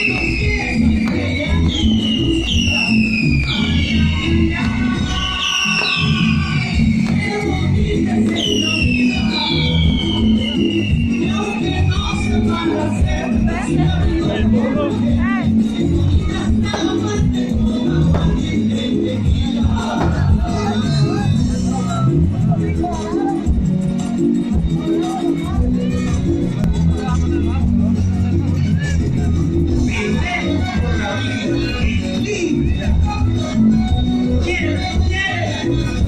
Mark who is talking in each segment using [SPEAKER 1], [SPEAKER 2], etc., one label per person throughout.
[SPEAKER 1] you. Yeah, yeah.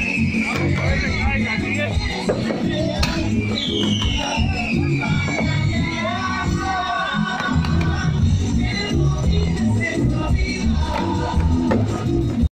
[SPEAKER 1] Thank you.